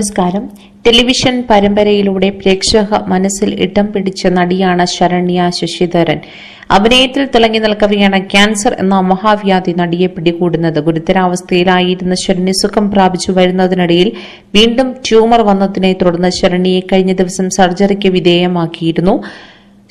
നമസ്കാരം. ടെലിവിഷൻ പരമ്പരയിലൂടെ പ്രേക്ഷക മനസ്സിൽ ഇടം പിടിച്ച നടിയാണ് ശരണ്യ ശശിധരൻ. അഭിനയത്തിൽ തിളങ്ങി നിൽക്കവെയാണ് ക്യാൻസർ എന്ന മഹാവ്യാധി നടിയെ പിടികൂടുന്നത്. ഗുരുതരാവസ്ഥയിലായിരുന്ന ശരണ്യ സുഖം പ്രാപിച്ചു വരുന്നതിനിടയിൽ വീണ്ടും ട്യൂമർ വന്നതിനെ തുടർന്ന് ശരണ്യയെ കഴിഞ്ഞ ദിവസം സർജറിക്ക് വിധേയമാക്കിയിരുന്നു.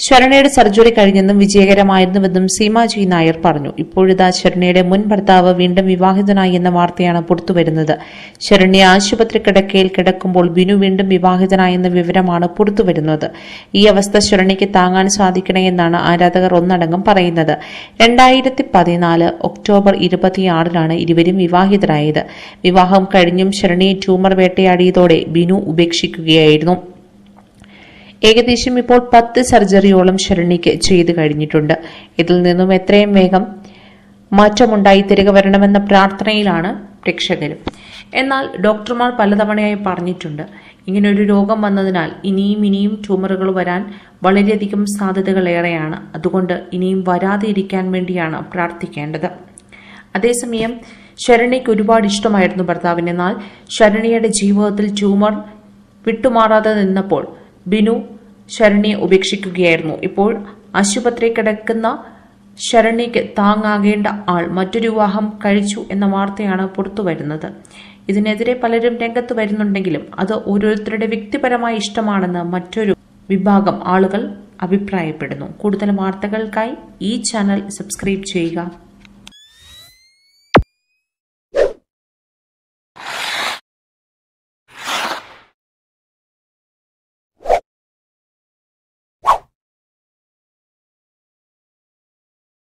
ശരണയുടെ സർജറി കഴിഞ്ഞെന്നും വിജയകരമായിരുന്നുവെന്നും സീമാജി നായർ പറഞ്ഞു. ഇപ്പോഴിതാ ശരണയുടെ മുൻ ഭർത്താവ് വീണ്ടും വിവാഹിതനായി എന്ന വാർത്തയാണ് പുറത്തുവരുന്നത്. ശരണ്യ ആശുപത്രി കിടക്കയിൽ കിടക്കുമ്പോൾ ബിനു വീണ്ടും വിവാഹിതനായെന്ന വിവരമാണ് പുറത്തുവരുന്നത്. ഈ അവസ്ഥ ശരണ്യയ്ക്ക് താങ്ങാൻ സാധിക്കണമെന്നാണ് ആരാധകർ ഒന്നടങ്കം പറയുന്നത്. രണ്ടായിരത്തി പതിനാല് ഒക്ടോബർ ഇരുപത്തിയാറിലാണ് ഇരുവരും വിവാഹിതരായത്. വിവാഹം കഴിഞ്ഞും ശരണ്യെ ട്യൂമർ വേട്ടയാടിയതോടെ ബിനു ഉപേക്ഷിക്കുകയായിരുന്നു. ഏകദേശം ഇപ്പോൾ പത്ത് സർജറിയോളം ശരണിക്ക് ചെയ്തു കഴിഞ്ഞിട്ടുണ്ട്. ഇതിൽ നിന്നും എത്രയും വേഗം മാറ്റമുണ്ടായി തിരികെ വരണമെന്ന പ്രാർത്ഥനയിലാണ് പ്രേക്ഷകരും. എന്നാൽ ഡോക്ടർമാർ പലതവണയായി പറഞ്ഞിട്ടുണ്ട് ഇങ്ങനൊരു രോഗം വന്നതിനാൽ ഇനിയും ഇനിയും ട്യൂമറുകൾ വരാൻ വളരെയധികം സാധ്യതകളേറെയാണ്. അതുകൊണ്ട് ഇനിയും വരാതെ ഇരിക്കാൻ വേണ്ടിയാണ് പ്രാർത്ഥിക്കേണ്ടത്. അതേസമയം ശരണിക്ക് ഒരുപാട് ഇഷ്ടമായിരുന്നു ഭർത്താവിന്. എന്നാൽ ശരണിയുടെ ജീവിതത്തിൽ ട്യൂമർ വിട്ടുമാറാതെ നിന്നപ്പോൾ ബിനു ശരണ്യെ ഉപേക്ഷിക്കുകയായിരുന്നു. ഇപ്പോൾ ആശുപത്രി കിടക്കുന്ന ശരണിക്ക് താങ്ങാകേണ്ട ആൾ മറ്റൊരു വിവാഹം കഴിച്ചു എന്ന വാർത്തയാണ് പുറത്തുവരുന്നത് ഇതിനെതിരെ പലരും രംഗത്ത് വരുന്നുണ്ടെങ്കിലും അത് ഓരോരുത്തരുടെ വ്യക്തിപരമായ ഇഷ്ടമാണെന്ന് മറ്റൊരു വിഭാഗം ആളുകൾ അഭിപ്രായപ്പെടുന്നു. കൂടുതൽ വാർത്തകൾക്കായി ഈ ചാനൽ സബ്സ്ക്രൈബ് ചെയ്യുക.